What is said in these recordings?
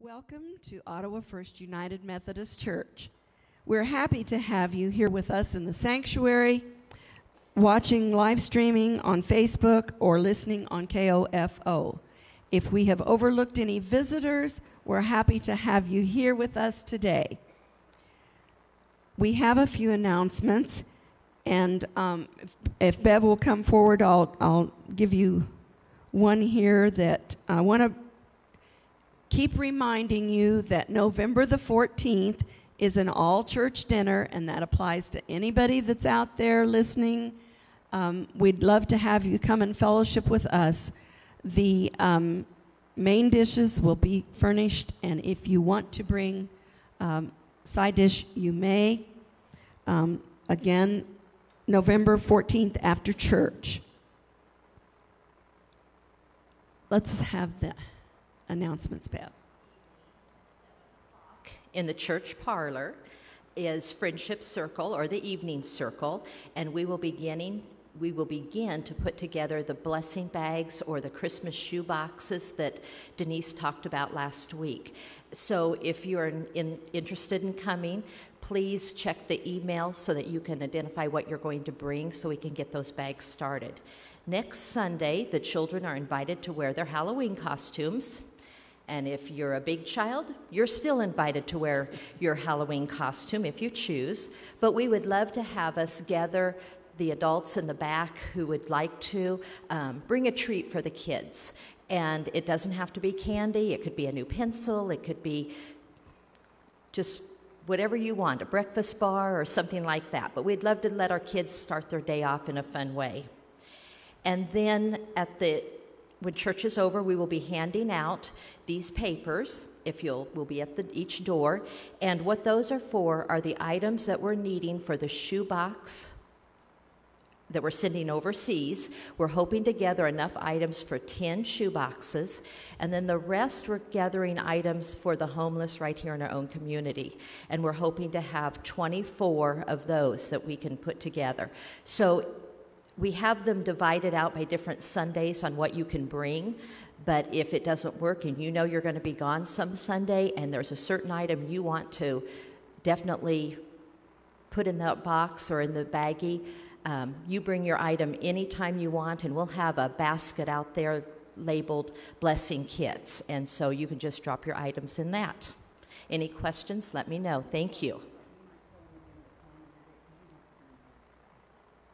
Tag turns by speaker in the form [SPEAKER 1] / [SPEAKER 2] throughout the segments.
[SPEAKER 1] Welcome to Ottawa First United Methodist Church. We're happy to have you here with us in the sanctuary, watching live streaming on Facebook, or listening on KOFO. If we have overlooked any visitors, we're happy to have you here with us today. We have a few announcements, and um, if, if Bev will come forward, I'll, I'll give you one here that I want to keep reminding you that November the 14th is an all church dinner, and that applies to anybody that's out there listening. Um, we'd love to have you come and fellowship with us. The um, main dishes will be furnished, and if you want to bring um, side dish, you may. Um, again, November 14th after church. Let's have the announcements, Bev.
[SPEAKER 2] In the church parlor is Friendship Circle or the Evening Circle, and we will beginning we will begin to put together the blessing bags or the Christmas shoe boxes that Denise talked about last week. So if you're in, in, interested in coming, please check the email so that you can identify what you're going to bring so we can get those bags started. Next Sunday, the children are invited to wear their Halloween costumes. And if you're a big child, you're still invited to wear your Halloween costume if you choose. But we would love to have us gather the adults in the back who would like to um, bring a treat for the kids. And it doesn't have to be candy, it could be a new pencil, it could be just whatever you want, a breakfast bar or something like that. But we'd love to let our kids start their day off in a fun way. And then at the when church is over, we will be handing out these papers, if you'll, will be at the, each door. And what those are for are the items that we're needing for the shoebox that we're sending overseas. We're hoping to gather enough items for 10 shoeboxes, and then the rest we're gathering items for the homeless right here in our own community. And we're hoping to have 24 of those that we can put together. So we have them divided out by different Sundays on what you can bring. But if it doesn't work and you know you're going to be gone some Sunday and there's a certain item you want to definitely put in that box or in the baggie, um, you bring your item anytime you want, and we'll have a basket out there labeled blessing kits. And so you can just drop your items in that. Any questions? Let me know. Thank you.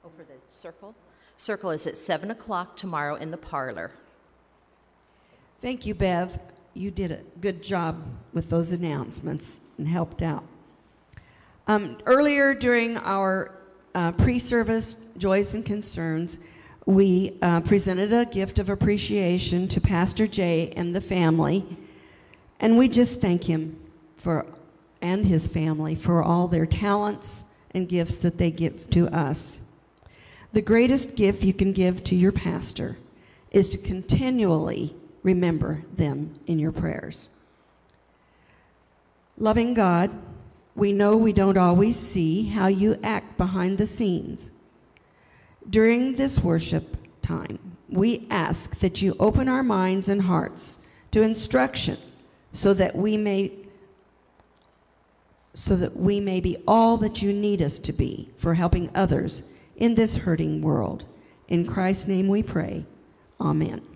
[SPEAKER 2] Over the circle? Circle is at 7 o'clock tomorrow in the parlor.
[SPEAKER 1] Thank you, Bev. You did a good job with those announcements and helped out. Um, earlier during our uh, pre service joys and concerns, we uh, presented a gift of appreciation to Pastor Jay and the family, and we just thank him for and his family for all their talents and gifts that they give to us. The greatest gift you can give to your pastor is to continually remember them in your prayers. Loving God, we know we don't always see how you act behind the scenes. During this worship time, we ask that you open our minds and hearts to instruction so that we may so that we may be all that you need us to be for helping others in this hurting world. In Christ's name we pray. Amen.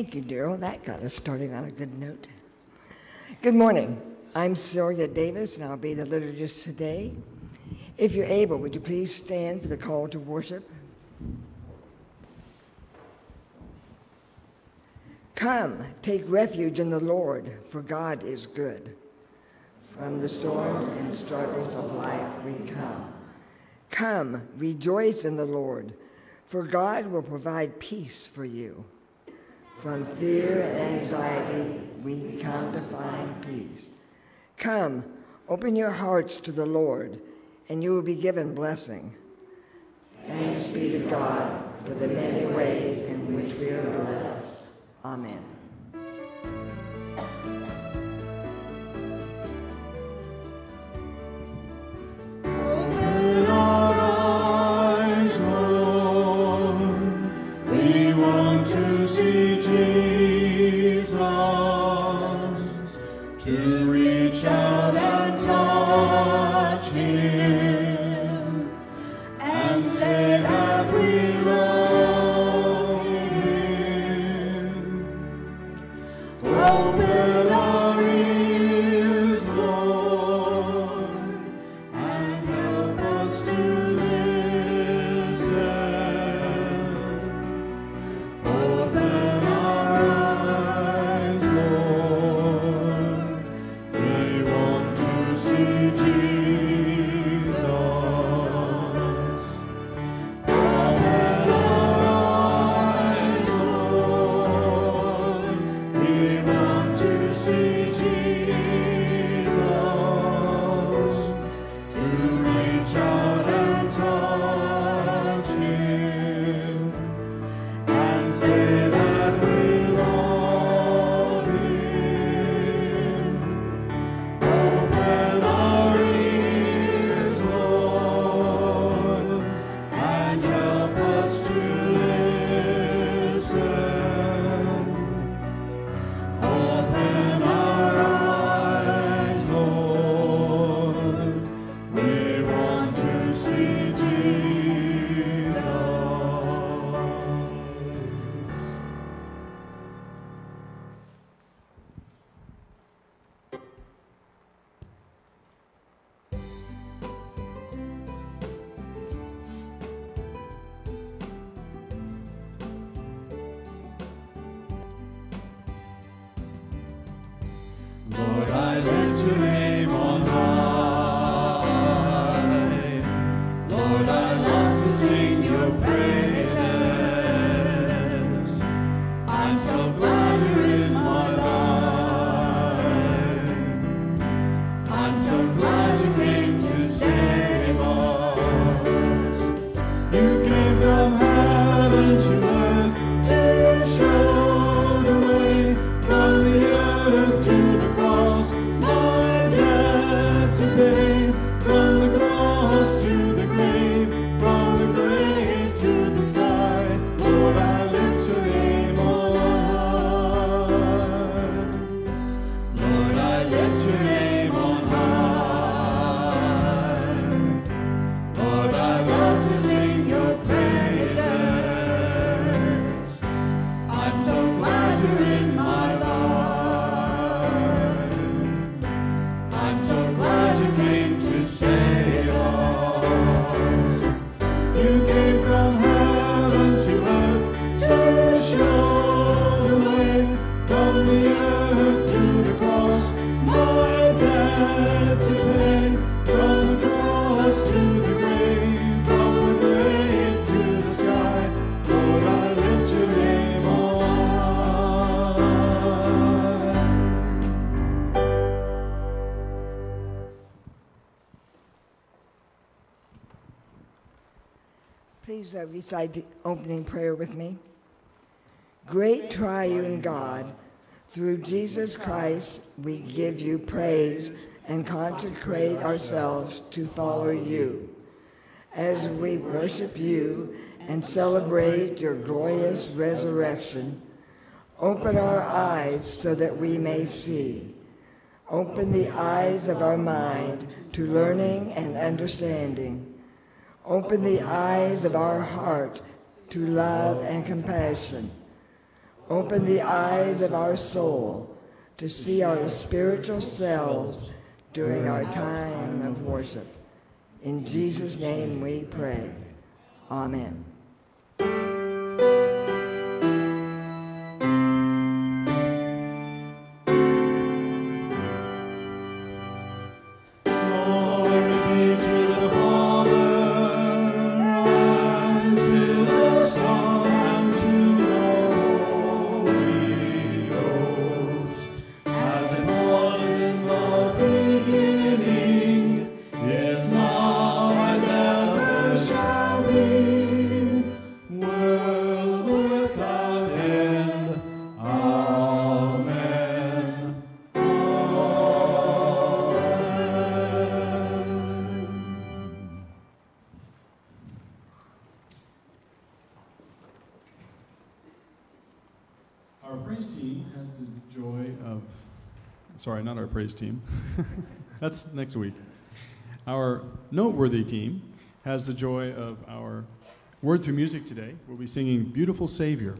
[SPEAKER 3] Thank you, Daryl. That got us starting on a good note. Good morning. I'm Celia Davis, and I'll be the liturgist today. If you're able, would you please stand for the call to worship? Come, take refuge in the Lord, for God is good. From the storms and struggles of life we come. Come, rejoice in the Lord, for God will provide peace for you. From fear and anxiety, we come to find peace. Come, open your hearts to the Lord, and you will be given blessing. Thanks be to God for the many ways in which we are blessed. Amen. Recite the opening prayer with me. Great triune God, through Jesus Christ, we give you praise and consecrate ourselves to follow you. As we worship you and celebrate your glorious resurrection, open our eyes so that we may see. Open the eyes of our mind to learning and understanding Open the eyes of our heart to love and compassion. Open the eyes of our soul to see our spiritual selves during our time of worship. In Jesus' name we pray. Amen.
[SPEAKER 4] Sorry, not our praise team. That's next week. Our noteworthy team has the joy of our word through music today. We'll be singing Beautiful Savior.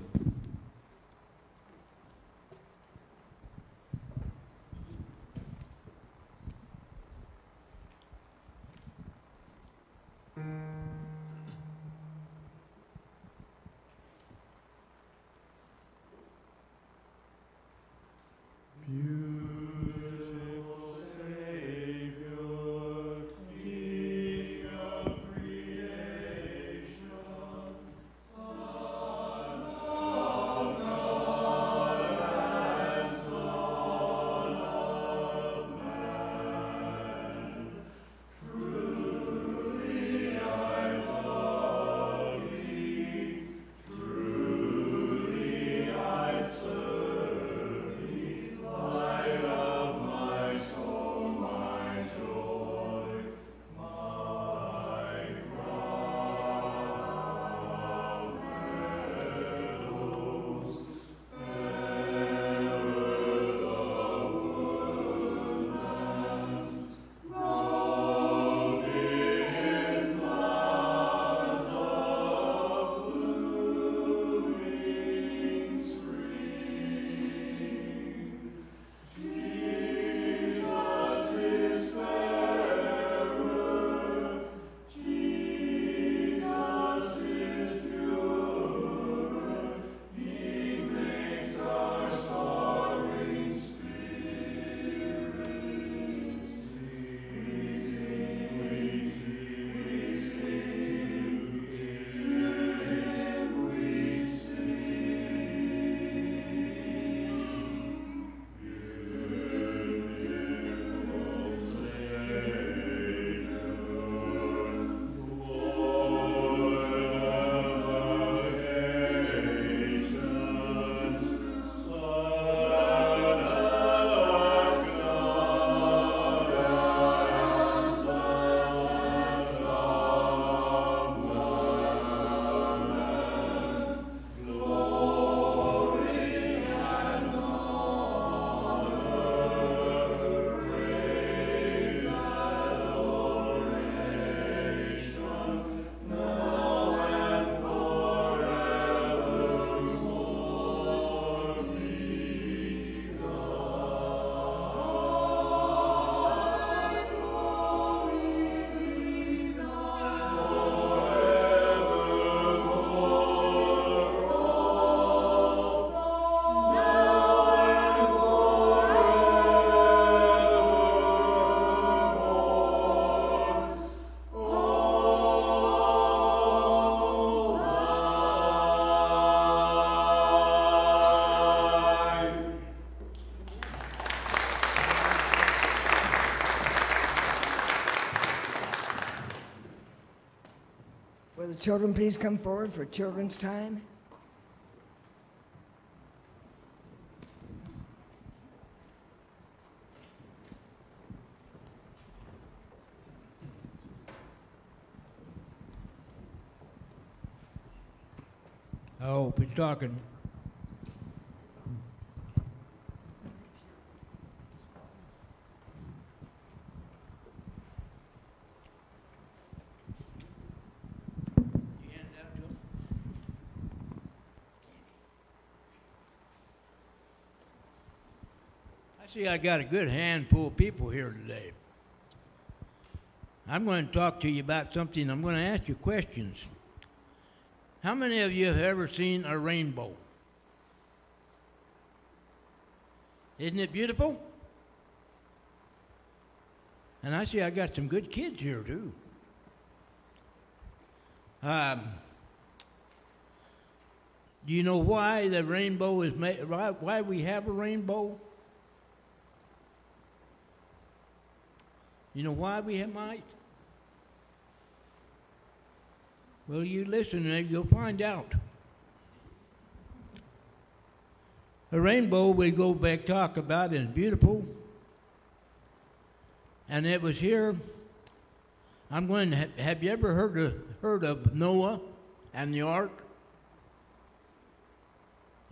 [SPEAKER 4] Children please come forward for children's time?
[SPEAKER 5] I hope it's talking. See I got a good handful of people here today. I'm going to talk to you about something. I'm going to ask you questions. How many of you have ever seen a rainbow? Isn't it beautiful? And I see I got some good kids here too. Um, do you know why the rainbow is made? Why, why we have a rainbow? You know why we have might? Well, you listen and you'll find out. A rainbow we go back talk about is beautiful. And it was here. I'm going to have, have you ever heard of, heard of Noah and the ark?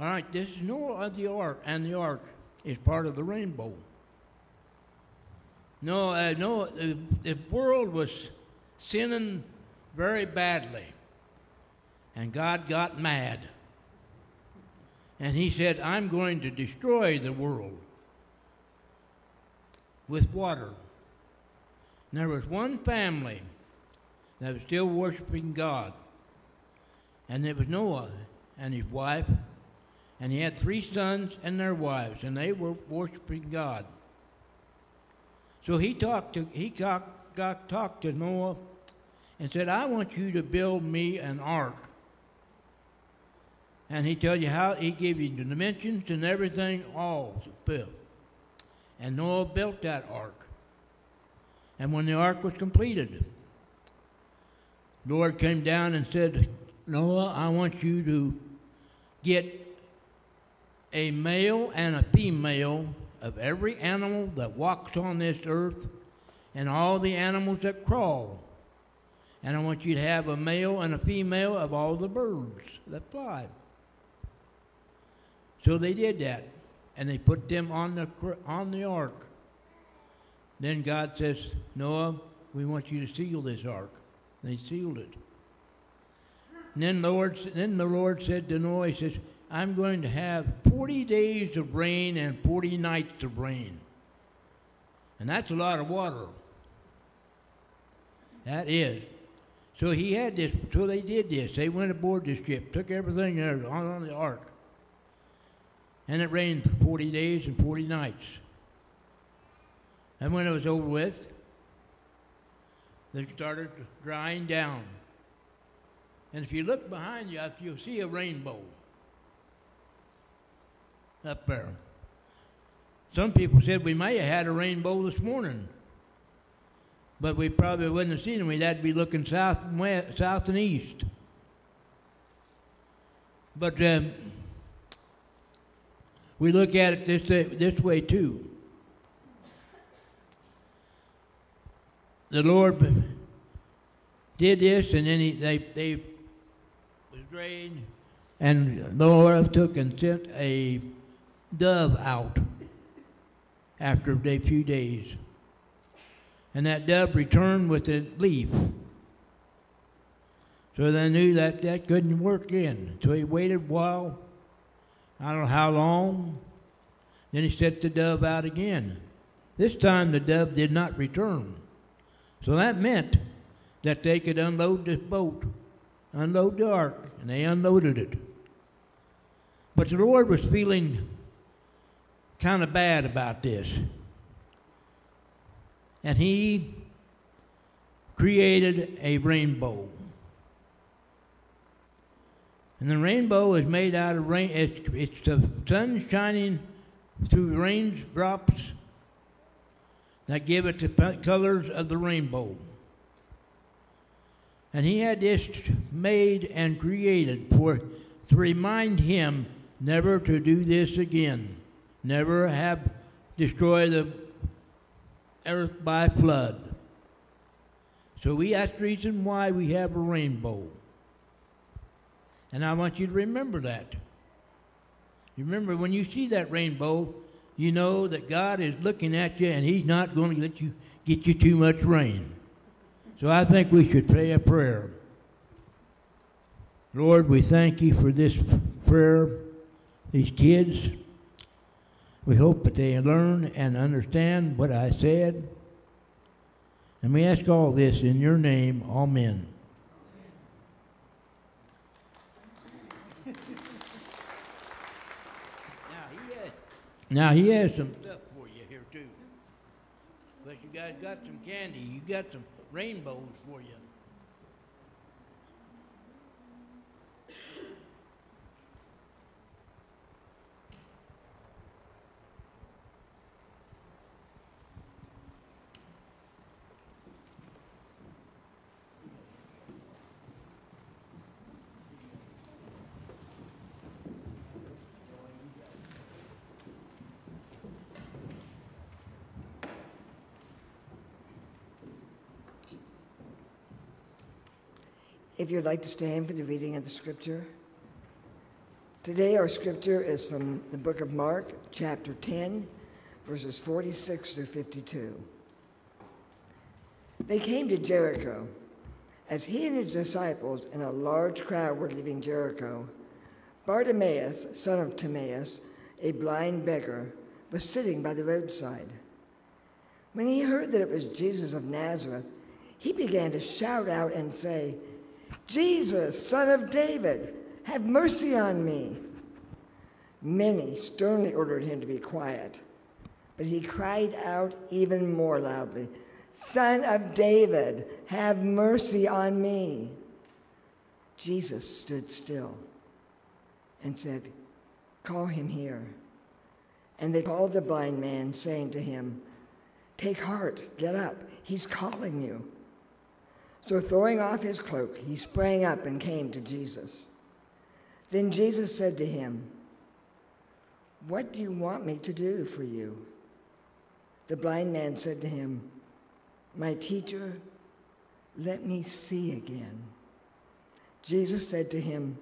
[SPEAKER 5] All right, this is Noah of the ark, and the ark is part of the rainbow. No, uh, no, the, the world was sinning very badly, and God got mad. And he said, I'm going to destroy the world with water. And there was one family that was still worshiping God. And it was Noah and his wife. And he had three sons and their wives, and they were worshiping God. So he talked to he got, got talked to Noah and said, I want you to build me an ark and he tell you how he gave you the dimensions and everything all to build. And Noah built that ark. And when the ark was completed, the Lord came down and said, Noah, I want you to get a male and a female of every animal that walks on this earth and all the animals that crawl. And I want you to have a male and a female of all the birds that fly. So they did that, and they put them on the on the ark. Then God says, Noah, we want you to seal this ark. And they sealed it. And then the Lord, then the Lord said to Noah, He says, I'm going to have 40 days of rain and 40 nights of rain. And that's a lot of water. That is. So he had this, so they did this. They went aboard the ship, took everything there on, on the ark. And it rained for 40 days and 40 nights. And when it was over with, they started drying down. And if you look behind you, you'll see a rainbow up there. Some people said we may have had a rainbow this morning, but we probably wouldn't have seen it. We'd have to be looking south and west, south and east. But um, we look at it this, this way too. The Lord did this, and then he, they, they was drained, and the Lord took and sent a dove out after a few days. And that dove returned with a leaf. So they knew that that couldn't work again. So he waited a while I don't know how long. Then he set the dove out again. This time the dove did not return. So that meant that they could unload this boat, unload the ark, and they unloaded it. But the Lord was feeling kind of bad about this. And he created a rainbow. And the rainbow is made out of rain. It's, it's the sun shining through raindrops that give it the colors of the rainbow. And he had this made and created for to remind him never to do this again, never have destroyed the earth by flood. So we that's the reason why we have a rainbow. And I want you to remember that. Remember when you see that rainbow, you know that God is looking at you and He's not going to let you get you too much rain. So I think we should pray a prayer. Lord, we thank you for this prayer, these kids. We hope that they learn and understand what I said. And we ask all this in your name. Amen. Now he has, now he has some stuff for you here too. But you guys got some candy. You got some rainbows for you.
[SPEAKER 6] If you'd like to stand for the reading of the scripture. Today, our scripture is from the book of Mark, chapter 10, verses 46 through 52. They came to Jericho. As he and his disciples and a large crowd were leaving Jericho, Bartimaeus, son of Timaeus, a blind beggar, was sitting by the roadside. When he heard that it was Jesus of Nazareth, he began to shout out and say, Jesus, son of David, have mercy on me. Many sternly ordered him to be quiet, but he cried out even more loudly, Son of David, have mercy on me. Jesus stood still and said, Call him here. And they called the blind man, saying to him, Take heart, get up, he's calling you. So, throwing off his cloak, he sprang up and came to Jesus. Then Jesus said to him, What do you want me to do for you? The blind man said to him, My teacher, let me see again. Jesus said to him,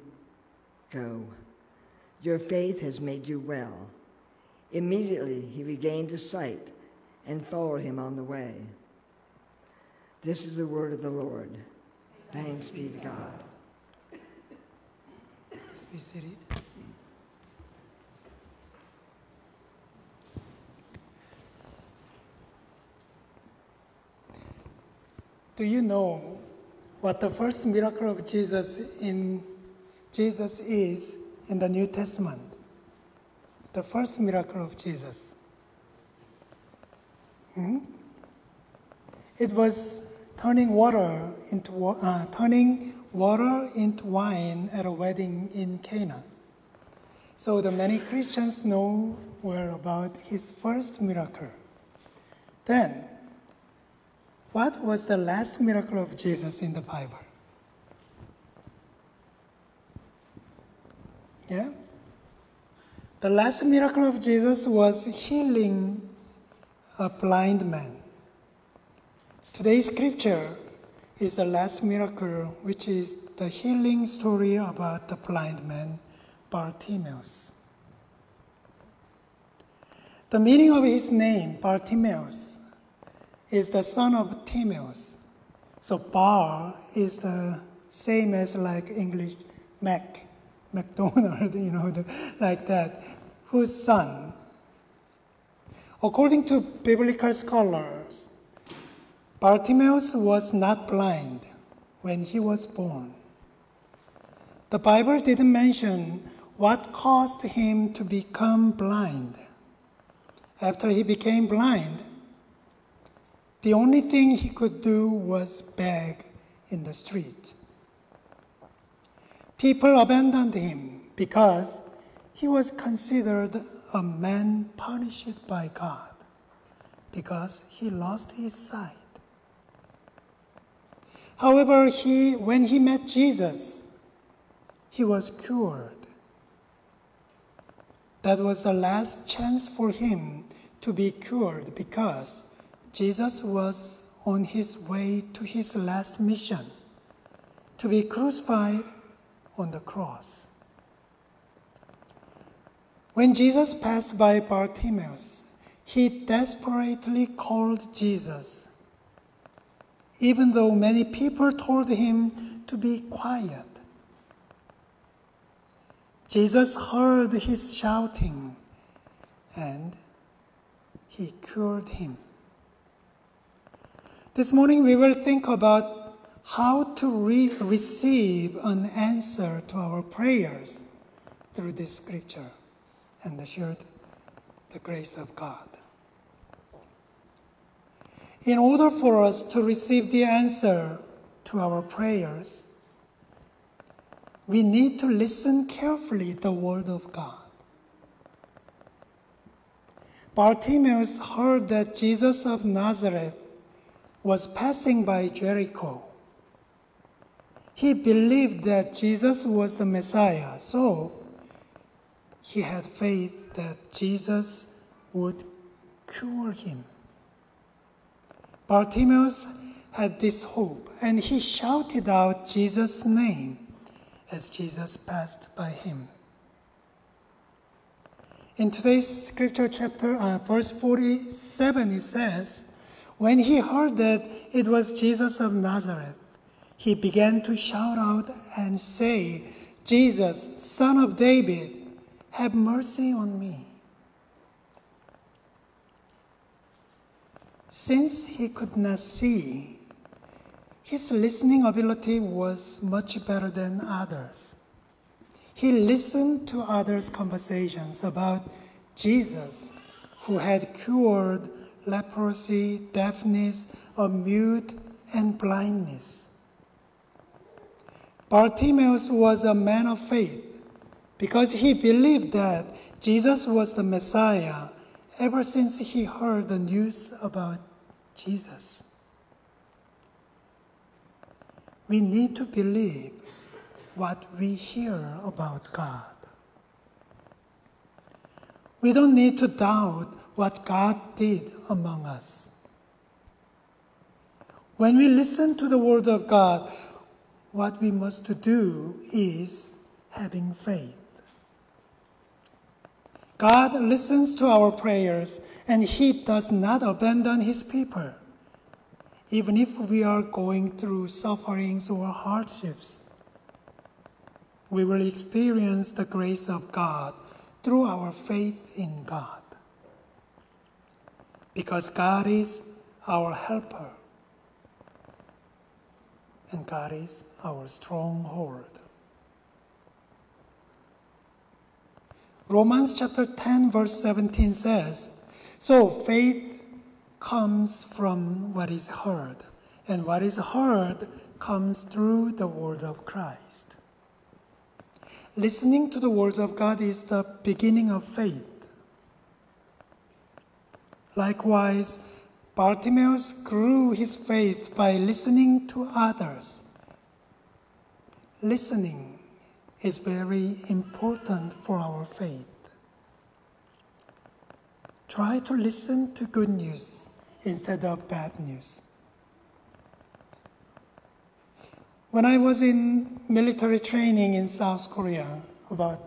[SPEAKER 6] Go, your faith has made you well. Immediately he regained his sight and followed him on the way. This is the word of the Lord. Thanks be to God.
[SPEAKER 7] Please be seated. Do you know what the first miracle of Jesus in Jesus is in the New Testament? The first miracle of Jesus. Hmm? It was turning water into uh, turning water into wine at a wedding in Cana. So the many Christians know well about his first miracle. Then, what was the last miracle of Jesus in the Bible? Yeah? The last miracle of Jesus was healing a blind man. Today's scripture is the last miracle, which is the healing story about the blind man Bartimaeus. The meaning of his name, Bartimaeus, is the son of Timaeus. So Bar is the same as like English Mac, McDonald, you know, the, like that, whose son. According to biblical scholars, Bartimaeus was not blind when he was born. The Bible didn't mention what caused him to become blind. After he became blind, the only thing he could do was beg in the street. People abandoned him because he was considered a man punished by God because he lost his sight. However, he, when he met Jesus, he was cured. That was the last chance for him to be cured because Jesus was on his way to his last mission to be crucified on the cross. When Jesus passed by Bartimaeus, he desperately called Jesus, even though many people told him to be quiet. Jesus heard his shouting and he cured him. This morning we will think about how to re- receive an answer to our prayers through this scripture and share the grace of God. In order for us to receive the answer to our prayers, we need to listen carefully to the word of God. Bartimaeus heard that Jesus of Nazareth was passing by Jericho. He believed that Jesus was the Messiah, so he had faith that Jesus would cure him. Bartimaeus had this hope, and he shouted out Jesus' name as Jesus passed by him. In today's scripture chapter, uh, verse 47, it says, When he heard that it was Jesus of Nazareth, he began to shout out and say, Jesus, son of David, have mercy on me. Since he could not see, his listening ability was much better than others. He listened to others' conversations about Jesus, who had cured leprosy, deafness, a mute, and blindness. Bartimaeus was a man of faith because he believed that Jesus was the Messiah ever since he heard the news about Jesus. We need to believe what we hear about God. We don't need to doubt what God did among us. When we listen to the Word of God, what we must do is having faith. God listens to our prayers and He does not abandon His people. Even if we are going through sufferings or hardships, we will experience the grace of God through our faith in God. Because God is our helper and God is our stronghold. Romans chapter 10, verse 17 says, So faith comes from what is heard, and what is heard comes through the word of Christ. Listening to the words of God is the beginning of faith. Likewise, Bartimaeus grew his faith by listening to others. Listening is very important for our faith. Try to listen to good news instead of bad news. When I was in military training in South Korea about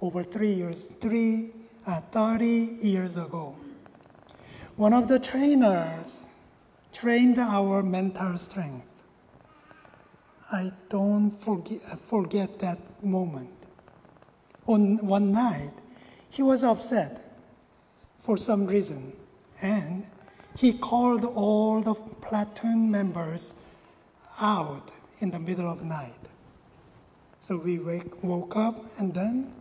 [SPEAKER 7] over three years, three, uh, 30 years ago, one of the trainers trained our mental strength. I don't forget, forget that moment. On one night, he was upset for some reason, and he called all the platoon members out in the middle of the night. So we wake, woke up and then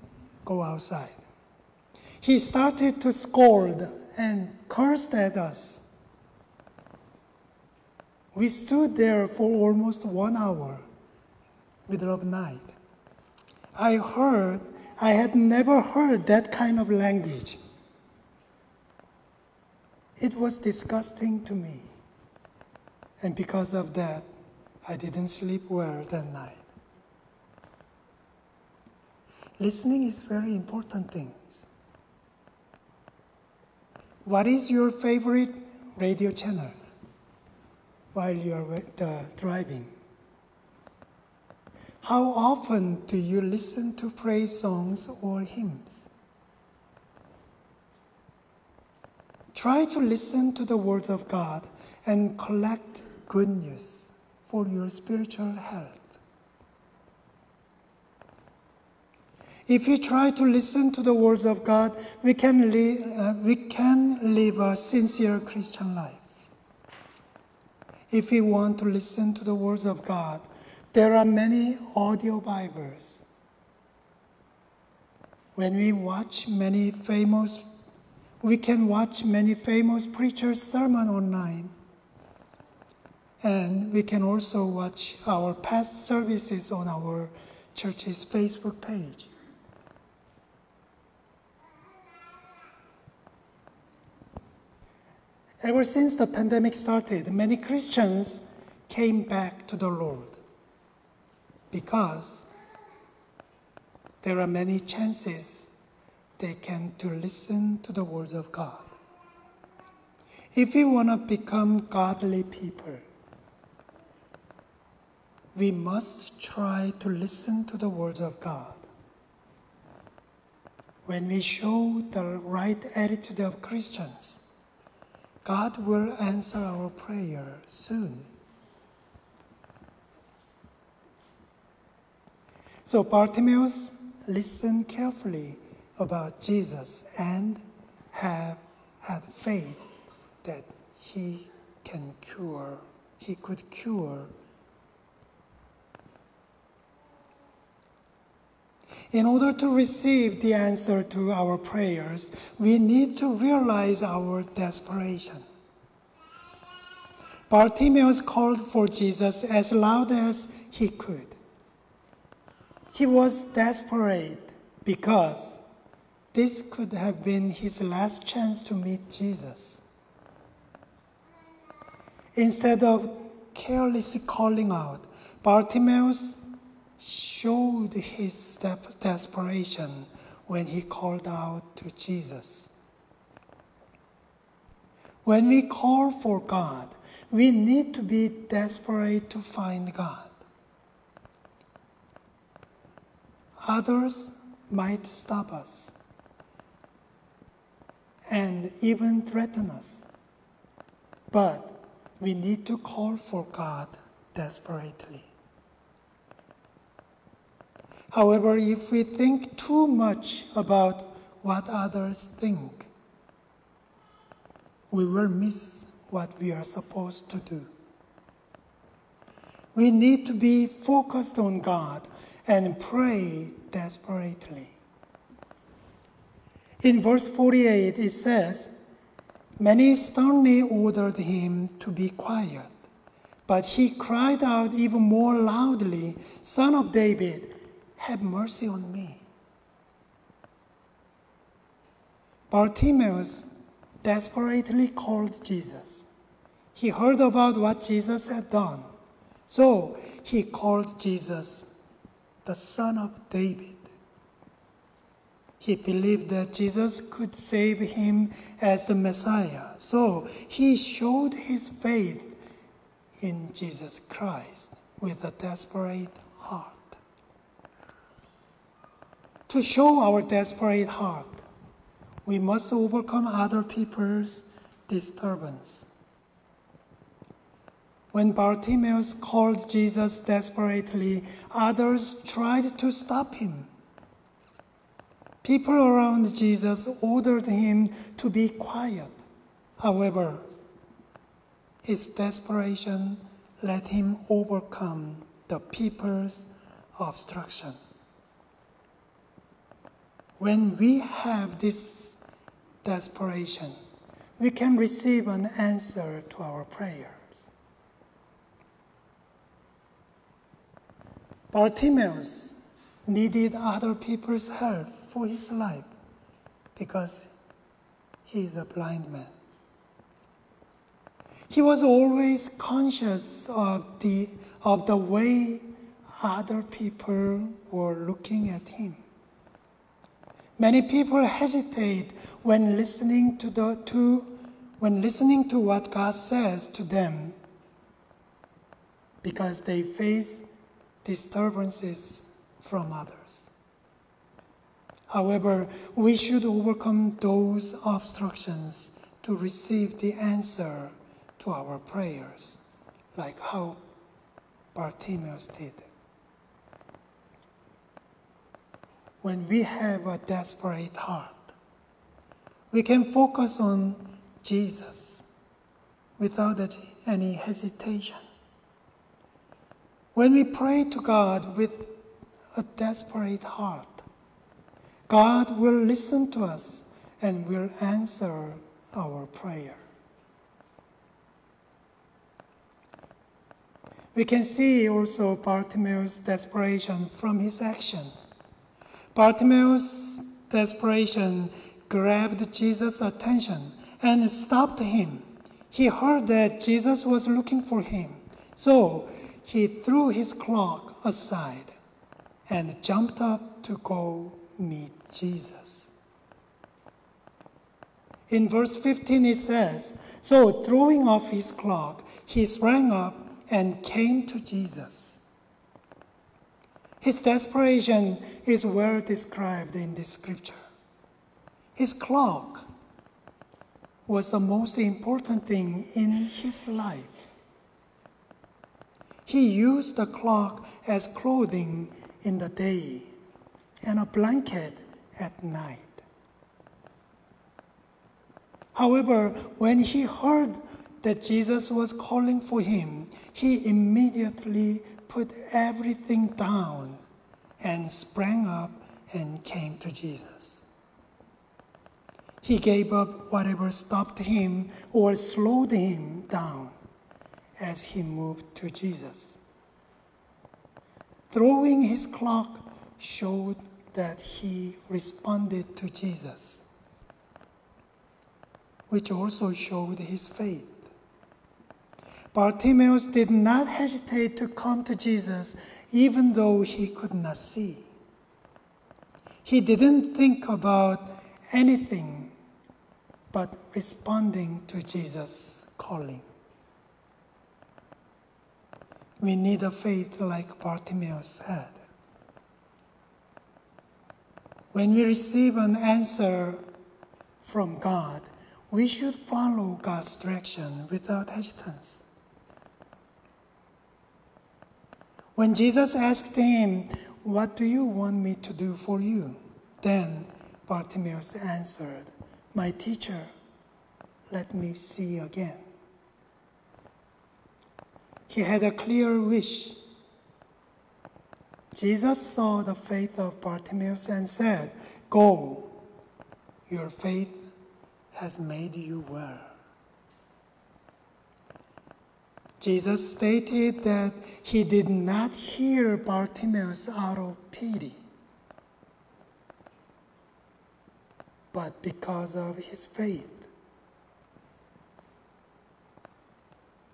[SPEAKER 7] go outside. He started to scold and cursed at us. We stood there for almost one hour, middle of night. I heard, I had never heard that kind of language. It was disgusting to me. And because of that, I didn't sleep well that night. Listening is very important things. What is your favorite radio channel while you are uh, driving? How often do you listen to praise songs or hymns? Try to listen to the words of God and collect good news for your spiritual health. If we try to listen to the words of God, we can, uh, we can live a sincere Christian life. If we want to listen to the words of God, there are many audio Bibles. When we watch many famous, we can watch many famous preachers' sermon online. And we can also watch our past services on our church's Facebook page. Ever since the pandemic started, many Christians came back to the Lord because there are many chances they can to listen to the words of God. If we want to become godly people, we must try to listen to the words of God. When we show the right attitude of Christians, God will answer our prayer soon. So Bartimaeus listened carefully about Jesus and have had faith that he can cure, he could cure. In order to receive the answer to our prayers, we need to realize our desperation. Bartimaeus called for Jesus as loud as he could. He was desperate because this could have been his last chance to meet Jesus. Instead of carelessly calling out, Bartimaeus showed his desperation when he called out to Jesus. When we call for God, we need to be desperate to find God. Others might stop us and even threaten us. But we need to call for God desperately. However, if we think too much about what others think, we will miss what we are supposed to do. We need to be focused on God and pray desperately. In verse 48, it says, Many sternly ordered him to be quiet, but he cried out even more loudly, Son of David, have mercy on me. Bartimaeus desperately called Jesus. He heard about what Jesus had done, so he called Jesus the Son of David. He believed that Jesus could save him as the Messiah, so he showed his faith in Jesus Christ with a desperate heart. To show our desperate heart, we must overcome other people's disturbance. When Bartimaeus called Jesus desperately, others tried to stop him. People around Jesus ordered him to be quiet. However, his desperation let him overcome the people's obstruction. When we have this desperation, we can receive an answer to our prayers. Bartimaeus needed other people's help for his life because he is a blind man. He was always conscious of the, of the way other people were looking at him. Many people hesitate when listening to, the, to, when listening to what God says to them because they face disturbances from others. However, we should overcome those obstructions to receive the answer to our prayers, like how Bartimaeus did. When we have a desperate heart. We can focus on Jesus without any hesitation. When we pray to God with a desperate heart, God will listen to us and will answer our prayer. We can see also Bartimaeus' desperation from his action. Bartimaeus' desperation grabbed Jesus' attention and stopped him. He heard that Jesus was looking for him, so he threw his cloak aside and jumped up to go meet Jesus. In verse 15 it says, So throwing off his cloak, he sprang up and came to Jesus. His desperation is well described in this scripture. His cloak was the most important thing in his life. He used the cloak as clothing in the day and a blanket at night. However, when he heard that Jesus was calling for him, he immediately put everything down and sprang up and came to Jesus. He gave up whatever stopped him or slowed him down as he moved to Jesus. Throwing his cloak showed that he responded to Jesus, which also showed his faith. Bartimaeus did not hesitate to come to Jesus even though he could not see. He didn't think about anything but responding to Jesus' calling. We need a faith like Bartimaeus had. When we receive an answer from God, we should follow God's direction without hesitance. When Jesus asked him, What do you want me to do for you? Then Bartimaeus answered, My teacher, let me see again. He had a clear wish Jesus saw the faith of Bartimaeus and said, Go, your faith has made you well. Jesus stated that he did not hear Bartimaeus out of pity, but because of his faith.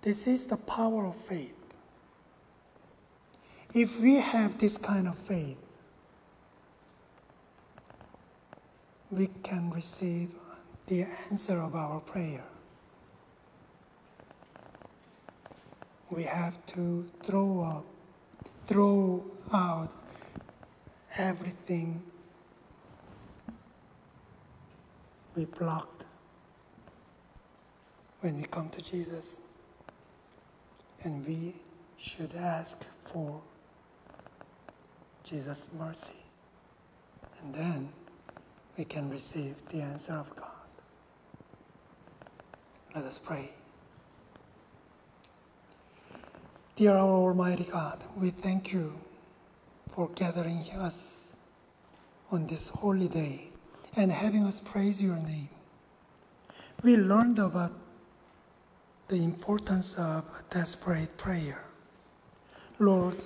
[SPEAKER 7] This is the power of faith. If we have this kind of faith, we can receive the answer of our prayer. We have to throw up, throw out everything we blocked when we come to Jesus. And we should ask for Jesus' mercy. And then we can receive the answer of God. Let us pray. Dear our Almighty God, we thank you for gathering us on this holy day and having us praise your name. We learned about the importance of desperate prayer. Lord,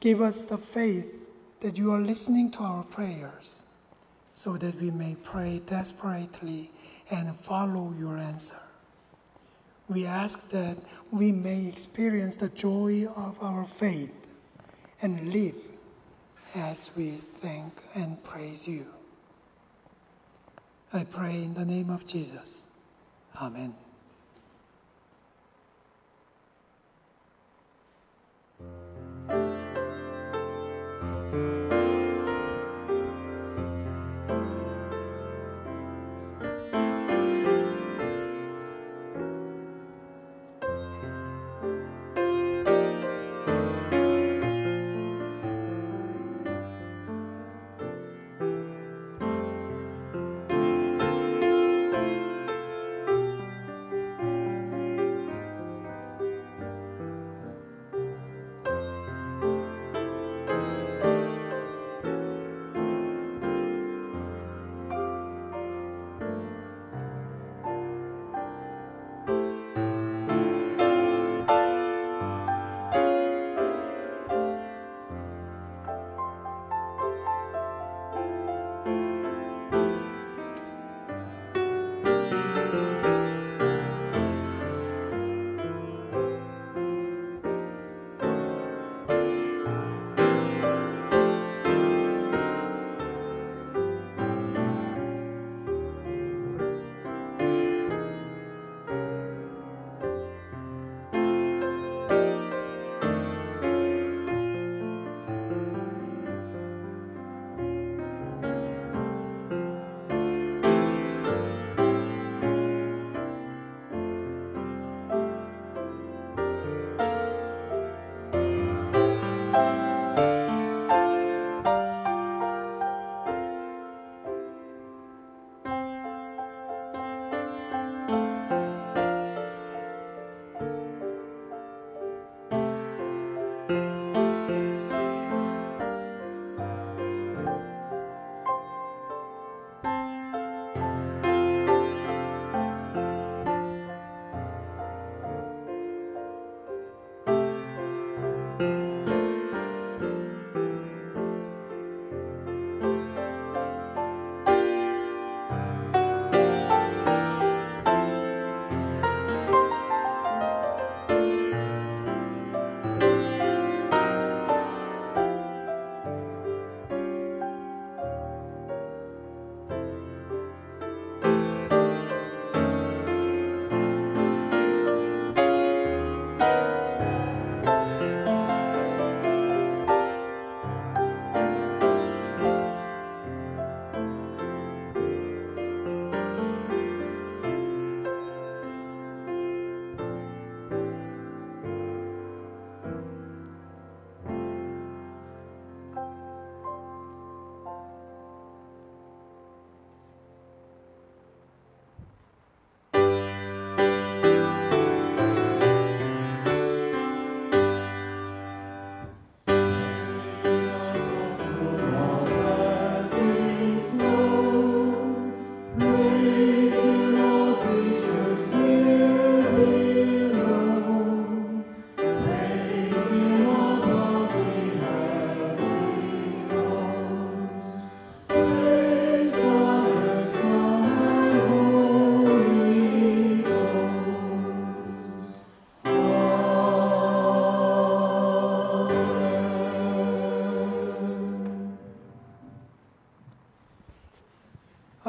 [SPEAKER 7] Give us the faith that you are listening to our prayers so that we may pray desperately and follow your answer. We ask that we may experience the joy of our faith and live as we thank and praise you. I pray in the name of Jesus. Amen.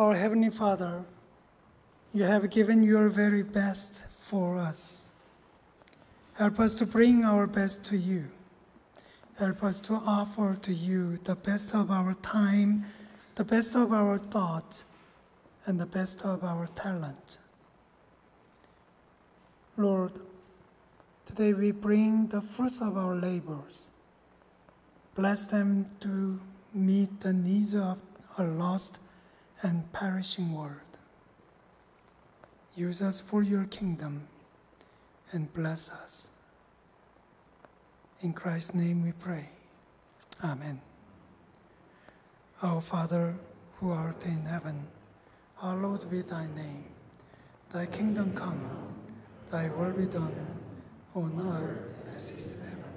[SPEAKER 3] Our Heavenly Father, you have given your very best for us. Help us to bring our best to you. Help us to offer to you the best of our time, the best of our thoughts, and the best of our talent. Lord, today we bring the fruits of our labors. Bless them to meet the needs of a lost and perishing world. Use us for your kingdom and bless us. In Christ's name we pray. Amen. Our Father, who art in heaven, hallowed be thy name. Thy kingdom come, thy will be done, on earth as it is in heaven.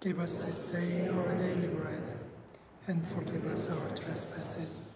[SPEAKER 3] Give us this day our daily bread, and forgive us our trespasses,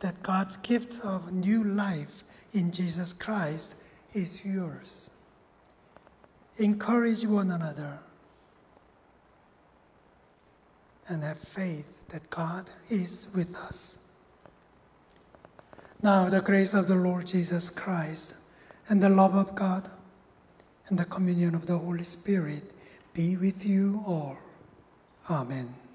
[SPEAKER 3] That God's gift of new life in Jesus Christ is yours. Encourage one another and have faith that God is with us. Now, the grace of the Lord Jesus Christ and the love of God and the communion of the Holy Spirit be with you all. Amen.